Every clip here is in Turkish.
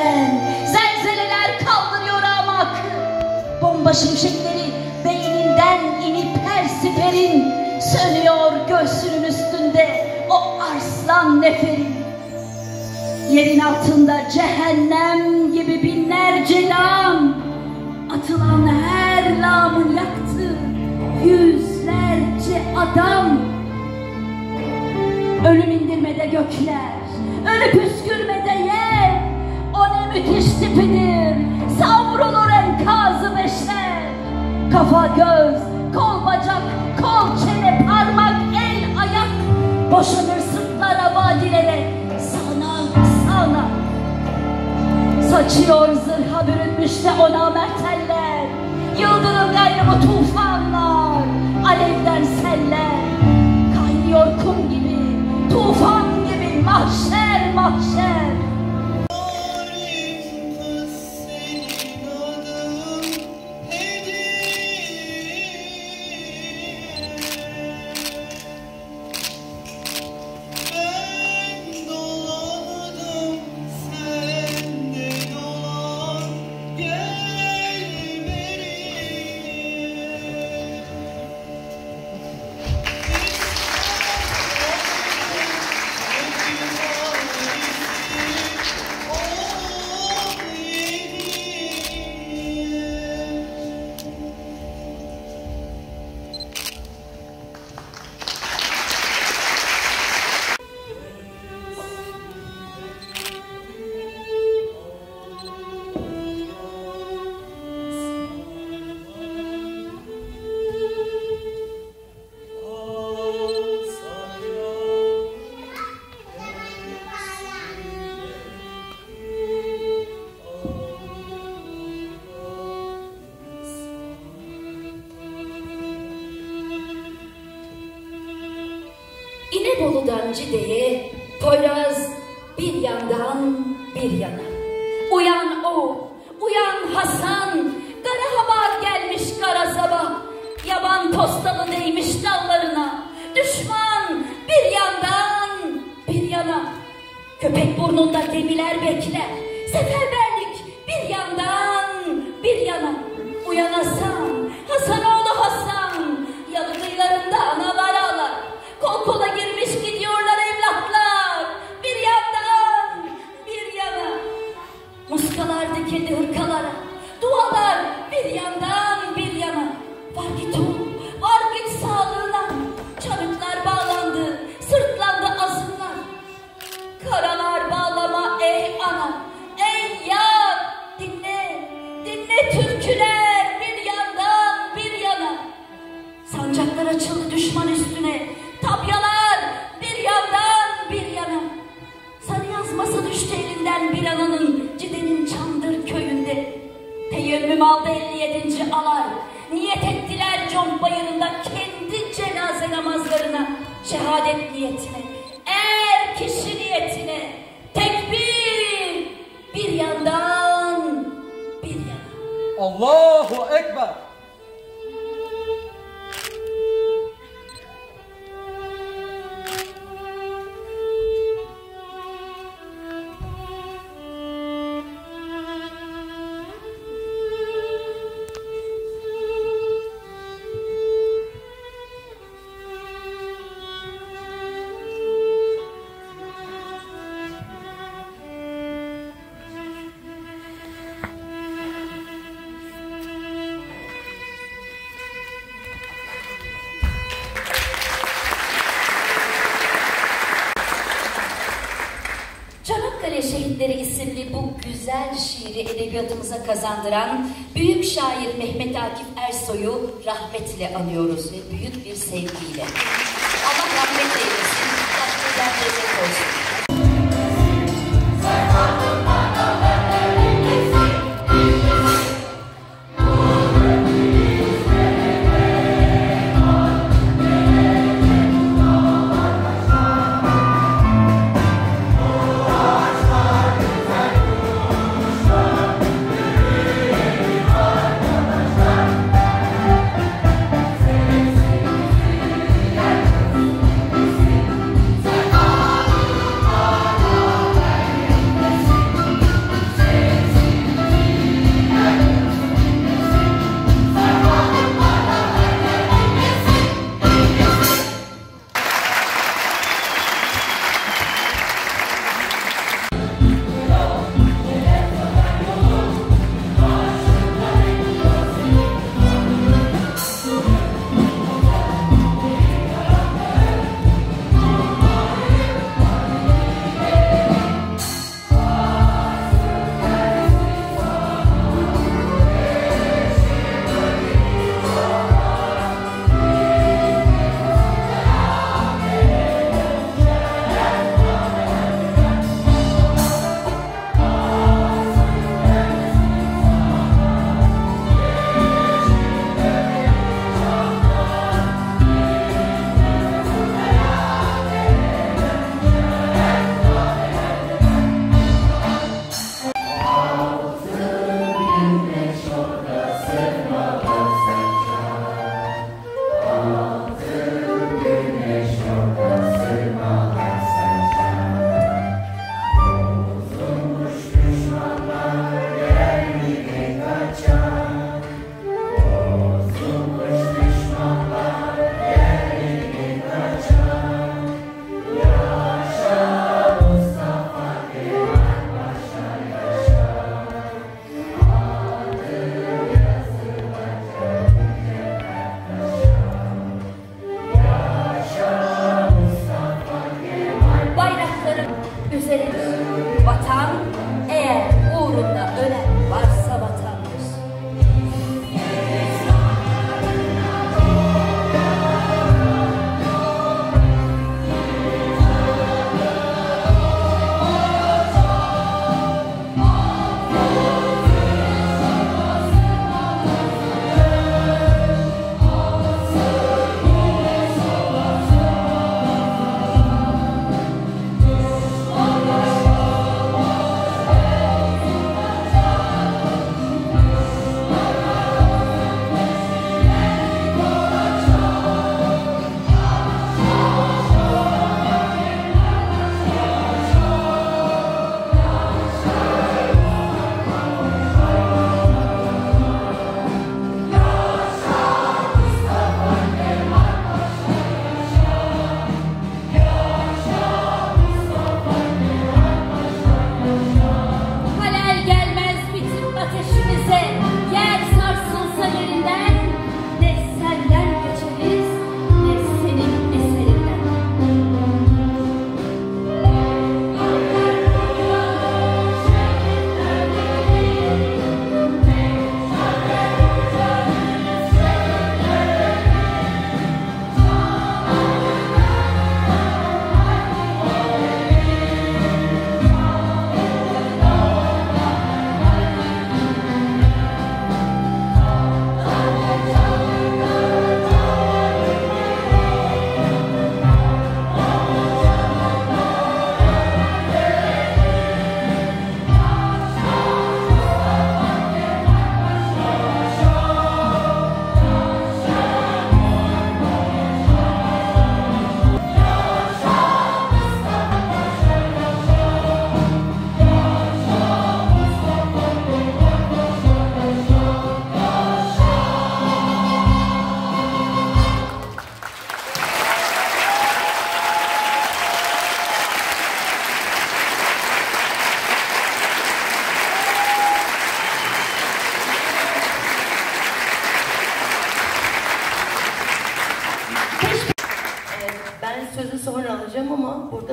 Beriden zelzeleler kaldırıyor amakı. Bomba şimşekleri beyninden inip her siperin sönüyor göğsünün üstünde o arslan neferin. Yerin altında cehennem gibi binlerce lam Atılan her lamın yaktı yüzlerce adam Ölüm indirmede gökler, ölü yer Müthiş tipidir, savrulur enkazı beşer Kafa göz, kol bacak, kol çene, parmak, el, ayak. Boşanır sırtlara, vadilere, sana, sana. Saçıyor zırha bürünmüş de ona merteller Yıldırım bu tufanlar Alevden seller. Kaynıyor kum gibi Tufan gibi mahşer mahşer de Deus. Şiiri edebiyatımıza kazandıran büyük şair Mehmet Akif Ersoy'u rahmetle anıyoruz ve büyük bir sevgiyle. Allah rahmet eylesin, cennet olsun.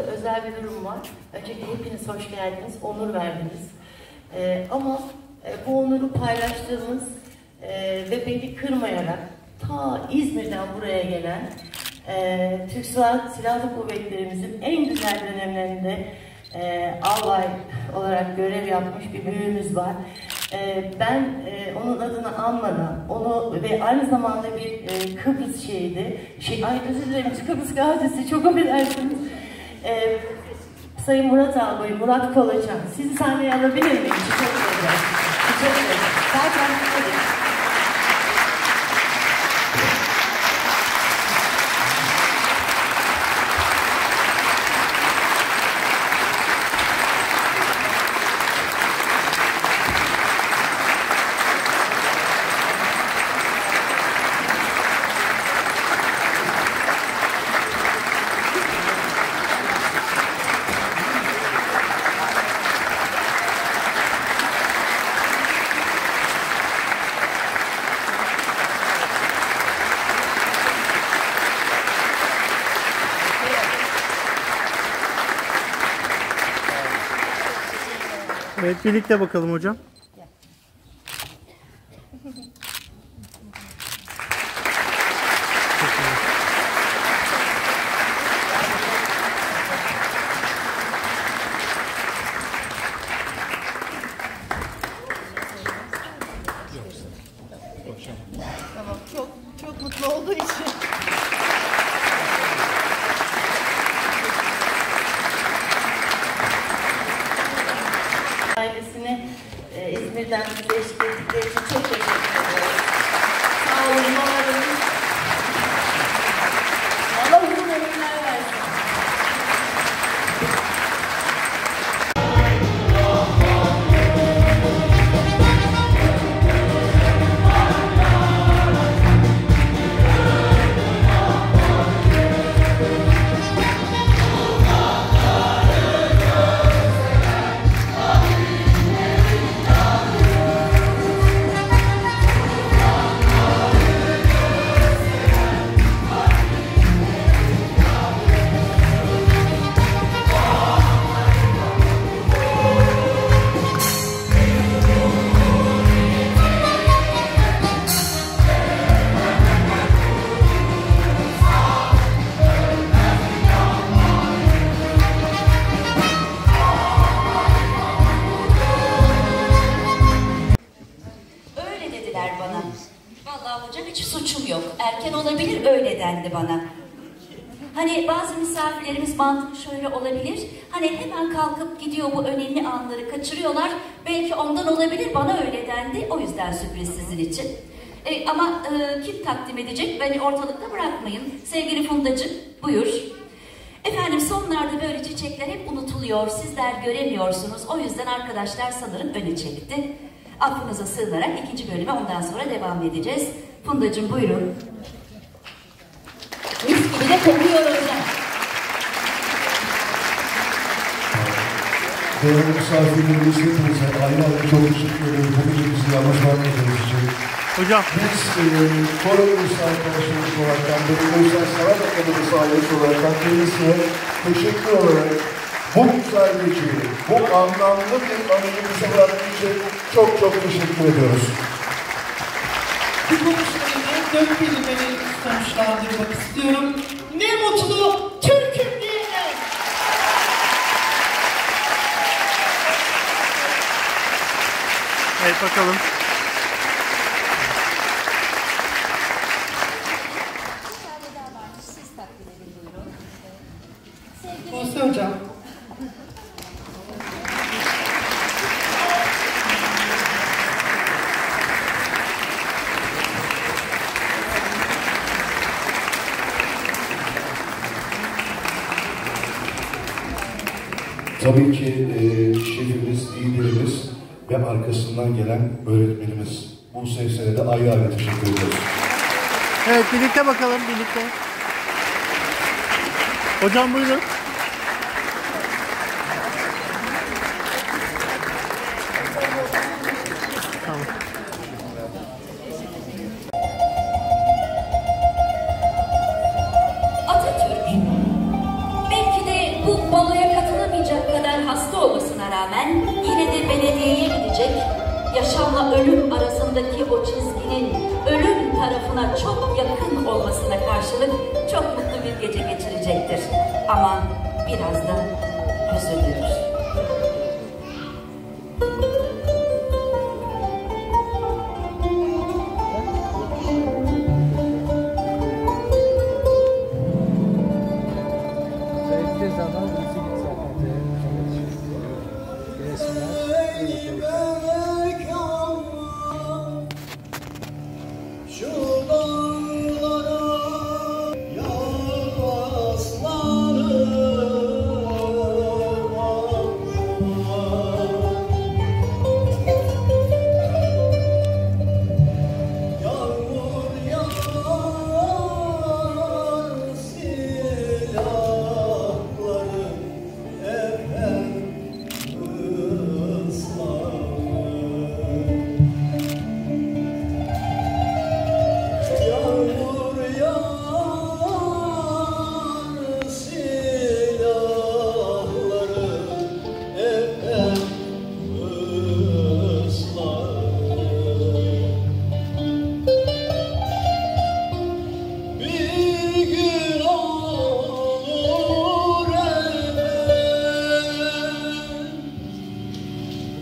Özel bir durum var. Öncelikle hepiniz hoş geldiniz, onur verdiniz. Ee, ama e, bu onuru paylaştığımız e, ve beni kırmayarak ta İzmir'den buraya gelen e, Türk Silahlı Kuvvetlerimizin en güzel dönemlerinde e, albay olarak görev yapmış bir büyüğümüz var. E, ben e, onun adını anmadan, onu ve aynı zamanda bir e, Kıbrıs şeydi, şey, ay özür dilerim Kıbrıs gazisi çok affedersiniz. E, Sayın Murat abi, Murat Kolaçan, sizi sahneye alabilir miyim? Çok güzel. Çok güzel. Zaten Evet birlikte bakalım hocam. Dendi bana. Hani bazı misafirlerimiz mantık şöyle olabilir. Hani hemen kalkıp gidiyor bu önemli anları kaçırıyorlar. Belki ondan olabilir bana öyle dendi. O yüzden sürpriz sizin için. E, ama e, kim takdim edecek? Beni ortalıkta bırakmayın. Sevgili Fundacığım buyur. Efendim sonlarda böyle çiçekler hep unutuluyor. Sizler göremiyorsunuz. O yüzden arkadaşlar sanırım öne çekti. Affınıza sığınarak ikinci bölüme ondan sonra devam edeceğiz. Fundacığım buyurun. Gibi de kokuyor hocam. Değerli misafirlerimiz hepinize ayrı ayrı çok teşekkür ederim. Bu gece bizi yalnız bırakmadığınız için. Hocam Biz e, Korelius arkadaşımız olarak, benim Ulusal Sanat Akademisi ailesi olarak kendisine teşekkür olarak bu güzel geceyi, bu anlamlı bir anıyı bize bıraktığı için çok çok teşekkür ediyoruz. Bu konuşmayı dört kelimeyle sonuçlandırmak istiyorum. Ne mutlu Türk'üm diyene. evet bakalım. Buse Hocam. Tabii ki e, şefimiz, liderimiz ve arkasından gelen öğretmenimiz. Bu sesine de ayrı ayrı teşekkür ediyoruz. Evet birlikte bakalım birlikte. Hocam buyurun. biraz da hüzünlüdür.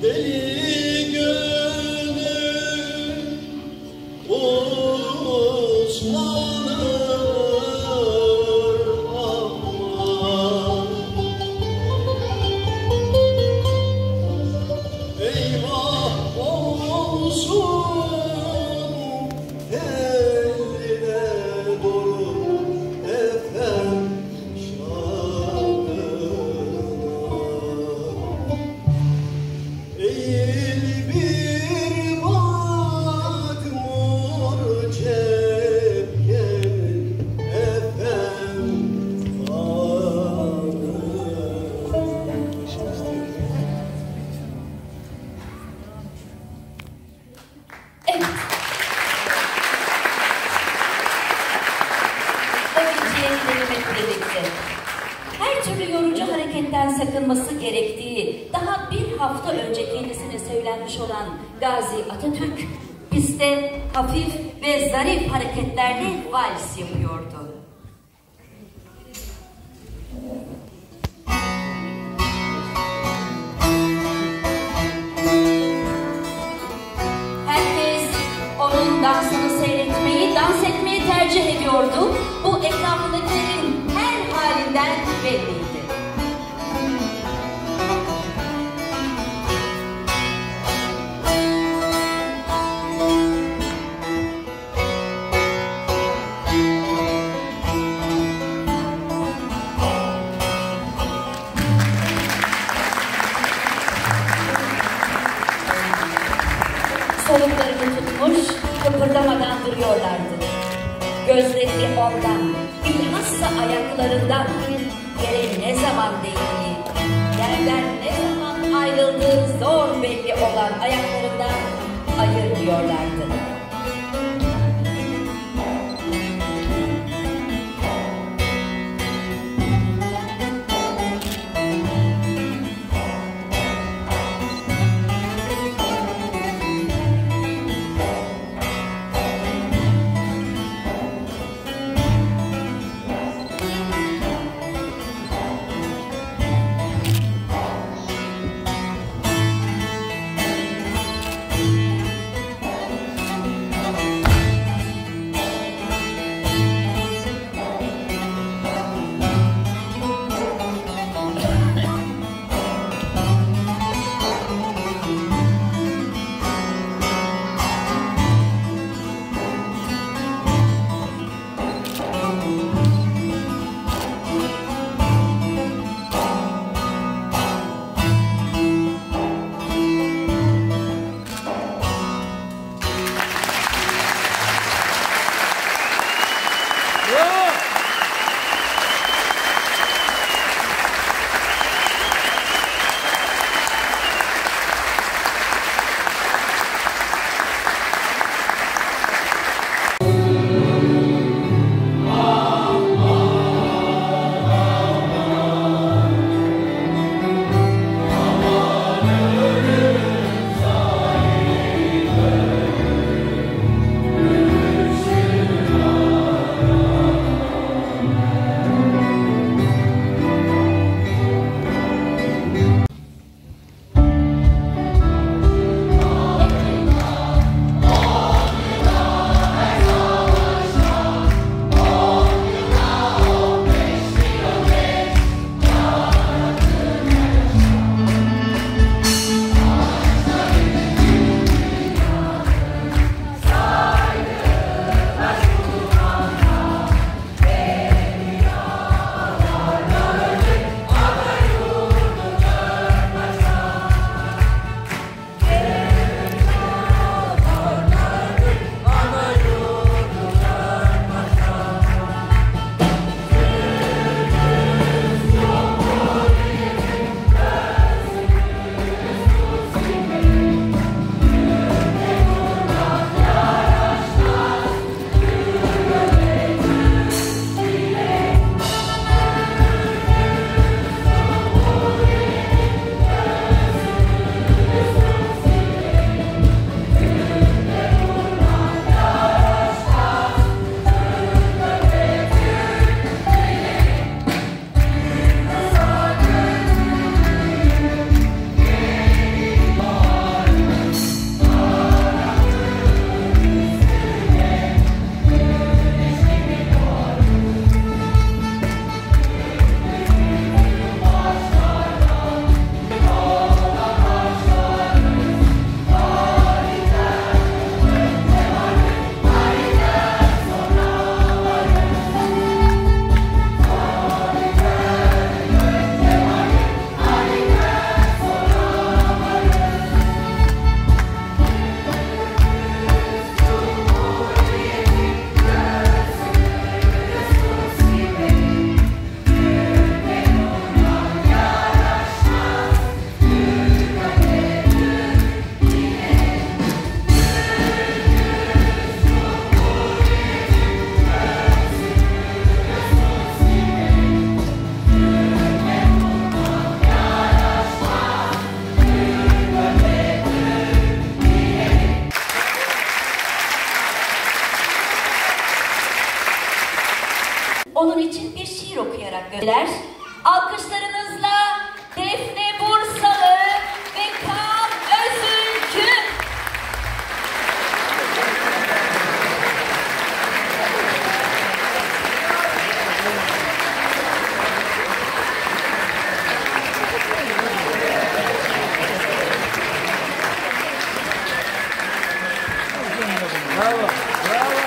ele dansını seyretmeyi, dans etmeyi tercih ediyordu. Bu etrafındakilerin her halinden belliydi. duruyorlardı. Gözleri ondan, bilhassa ayaklarından, yere ne zaman değdi, yerden ne zaman ayrıldığı zor belli olan ayaklarından ayırmıyorlardı. Bravo, bravo.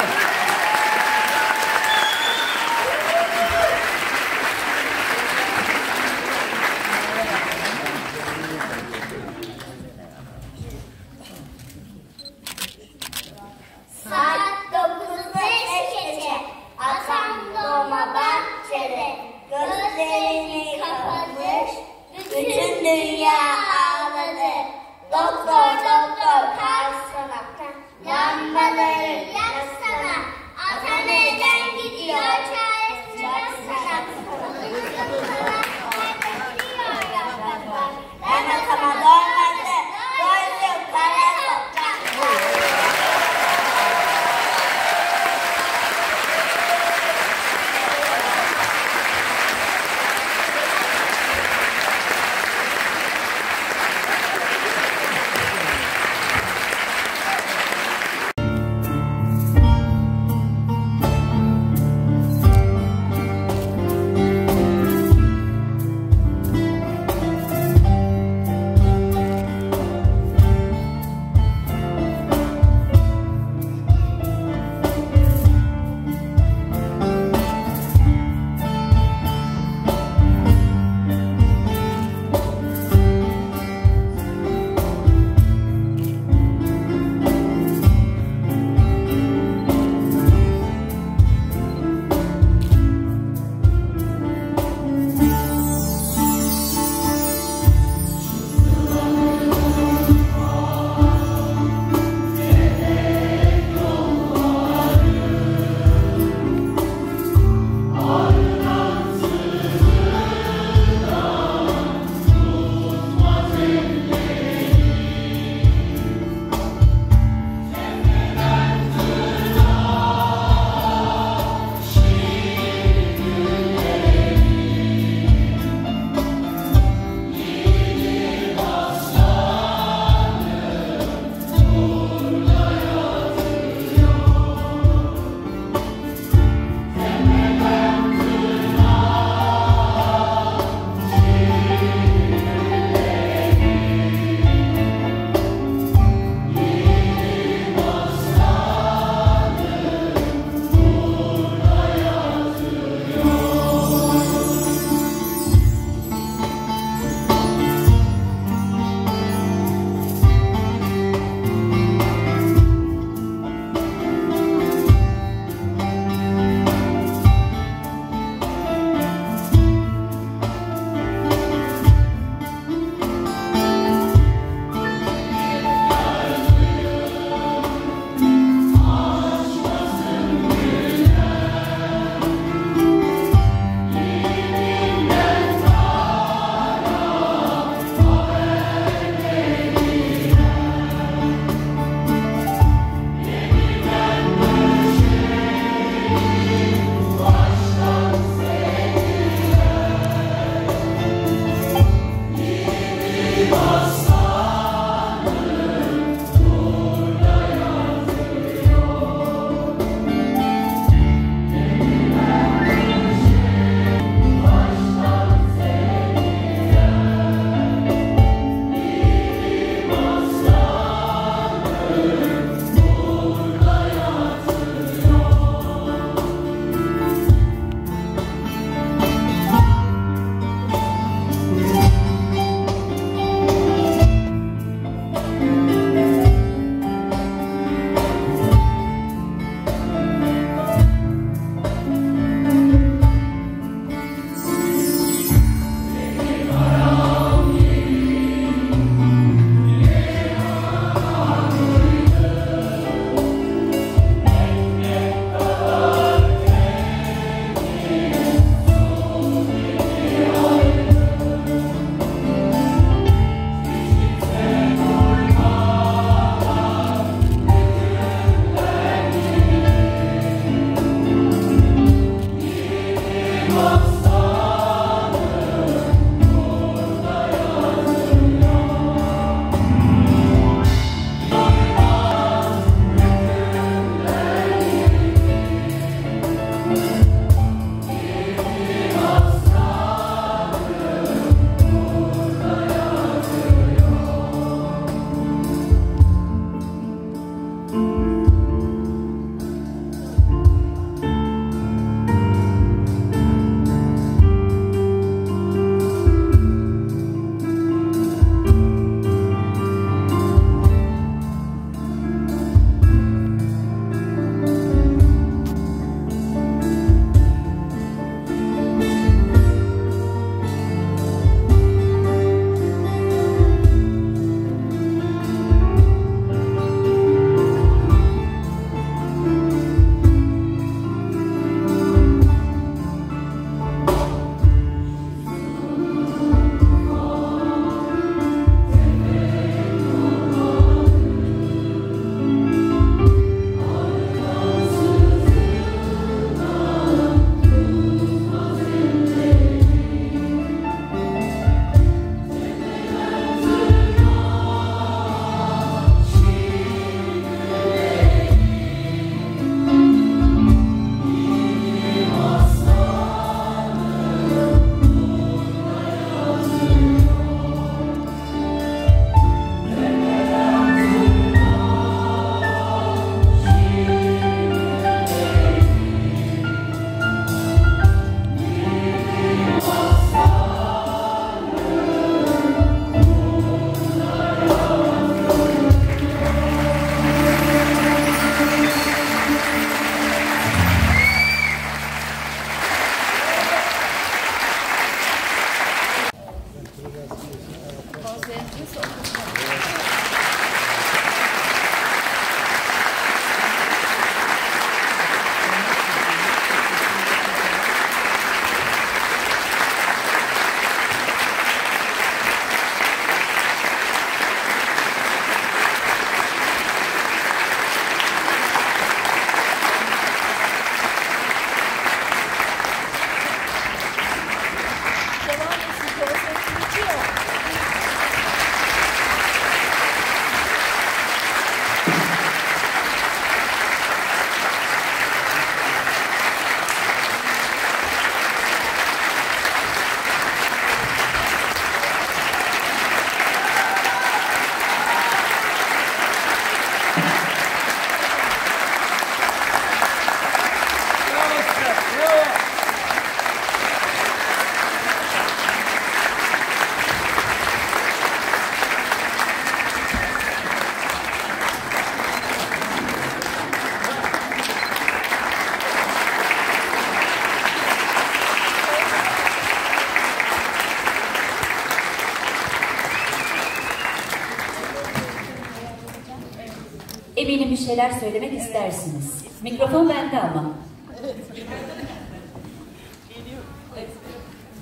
Eminim bir şeyler söylemek istersiniz. Mikrofon bende ama.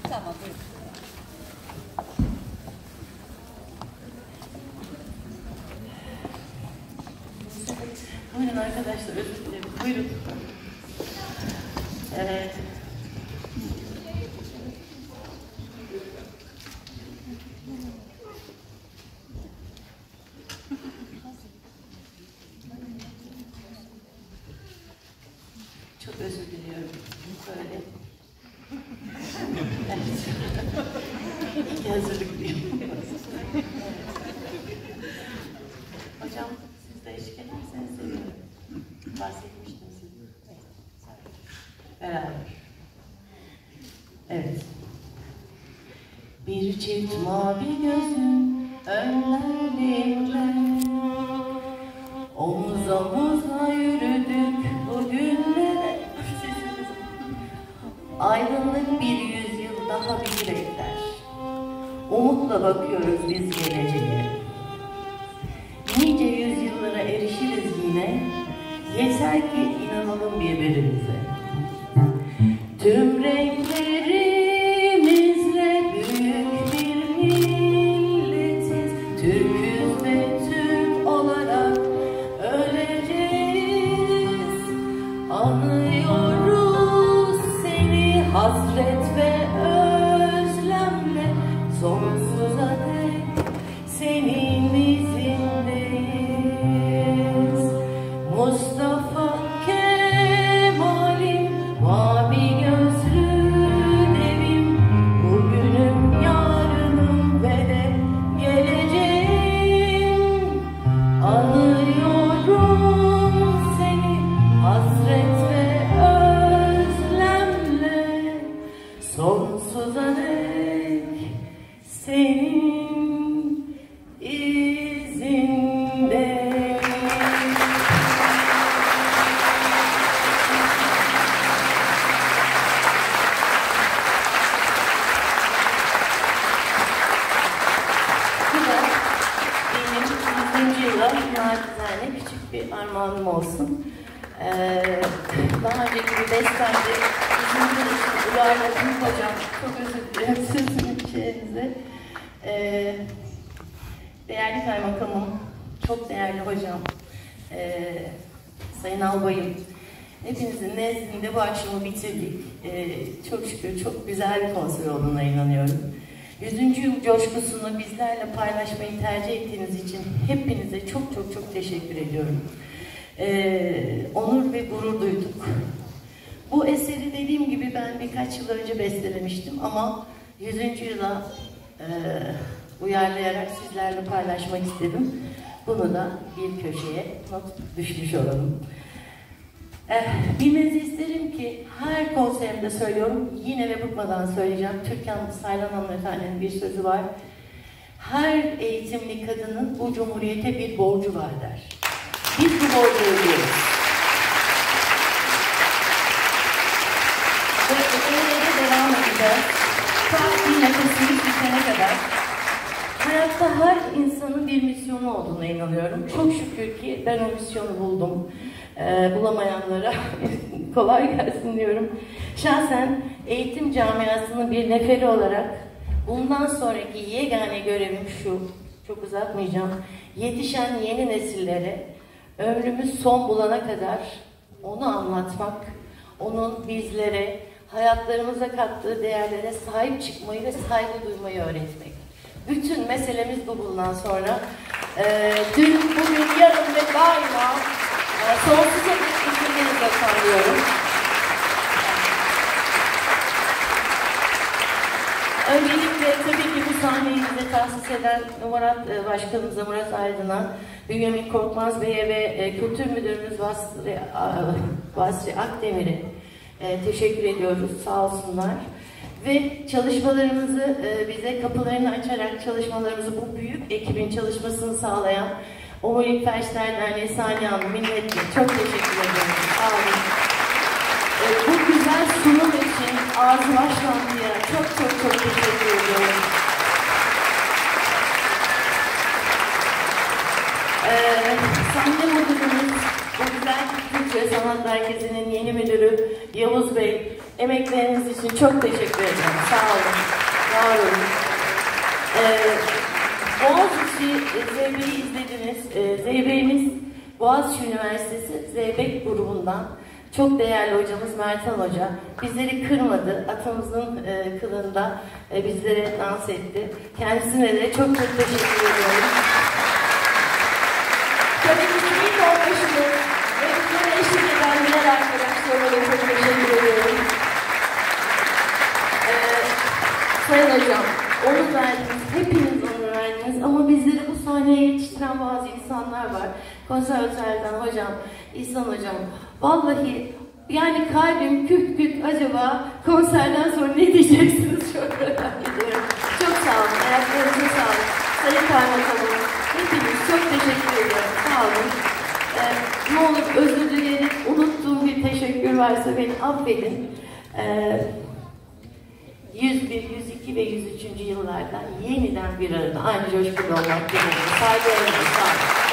Tamam, buyurun. Buyurun arkadaşlar özür dilerim. Buyurun. Evet. Çok özür diliyorum. Böyle. Evet. İyi ki hazırlıklıyım. Hocam siz de eşlik ederseniz sevinirim. Bahsetmiştim size. Beraber. Evet. Bir çift bir armağanım olsun. Ee, daha önceki bir bestemde 100. yıl için uyarladım hocam. Çok özür dilerim sözünü içerinize. Ee, değerli kaymakamım, çok değerli hocam, ee, sayın albayım, hepinizin nezdinde bu akşamı bitirdik. Ee, çok şükür çok güzel bir konser olduğuna inanıyorum. 100. yıl coşkusunu bizlerle paylaşmayı tercih ettiğiniz için hepinize çok çok çok teşekkür ediyorum. Ee, onur ve gurur duyduk. Bu eseri dediğim gibi ben birkaç yıl önce bestelemiştim ama 100. yıla e, uyarlayarak sizlerle paylaşmak istedim. Bunu da bir köşeye not düşmüş olalım. Eh, bilmenizi isterim ki her konserimde söylüyorum, yine ve bıkmadan söyleyeceğim. Türkan Saylan Hanımefendi'nin bir sözü var. Her eğitimli kadının bu cumhuriyete bir borcu var der. Biz bu borcu ödüyoruz. Ve öyle devam edeceğiz. Bir nefesimiz bitene kadar. Hayatta her insanın bir misyonu olduğuna inanıyorum. Çok şükür ki ben o misyonu buldum. Ee, bulamayanlara kolay gelsin diyorum. Şahsen eğitim camiasının bir neferi olarak bundan sonraki yegane görevim şu, çok uzatmayacağım. Yetişen yeni nesillere ömrümüz son bulana kadar onu anlatmak, onun bizlere, hayatlarımıza kattığı değerlere sahip çıkmayı ve saygı duymayı öğretmek. Bütün meselemiz bu bundan sonra. Ee, dün, bugün, yarın ve daima e, sonsuza dek düşüncenizde sanıyorum. Öncelikle tabii ki bu sahneyi bize tahsis eden Murat e, Başkanımıza Murat Aydın'a, Bünyamin Korkmaz Bey'e ve e, Kültür Müdürümüz Basri, Basri Akdemir'e e, teşekkür ediyoruz. Sağ olsunlar. Ve çalışmalarımızı bize kapılarını açarak çalışmalarımızı bu büyük ekibin çalışmasını sağlayan Omurilik Felçler Derneği Saniye Hanım minnetle çok teşekkür ederim. E, bu güzel sunum için Ağzı Başlantı'ya çok çok çok teşekkür ediyorum. Ee, sahne müdürümüz ve Sanat Merkezi'nin yeni müdürü Yavuz Bey, emekleriniz için çok teşekkür ederim. Sağ olun, var olun. Ee, Boğaziçi Zeybe'yi izlediniz. Ee, Zeybe'miz Boğaziçi Üniversitesi Zeybek grubundan çok değerli hocamız Mertan Hoca bizleri kırmadı. Atamızın e, kılında e, bizlere dans etti. Kendisine de çok çok teşekkür ediyorum. Yetiştiren bazı insanlar var. Konservatuardan hocam, İhsan hocam, vallahi yani kalbim küt küt acaba konserden sonra ne diyeceksiniz çok merak ediyorum. Çok sağ olun, ayaklarınıza sağlık. Sayın Kaymakamım, hepiniz çok teşekkür ediyorum, sağ olun. Ee, ne olur özür dilerim, unuttuğum bir teşekkür varsa beni affedin. Ee, 101, 102 ve 103. yıllarda yeniden bir arada aynı coşkuda olmak dileğiyle. Saygılarımla sağ olun.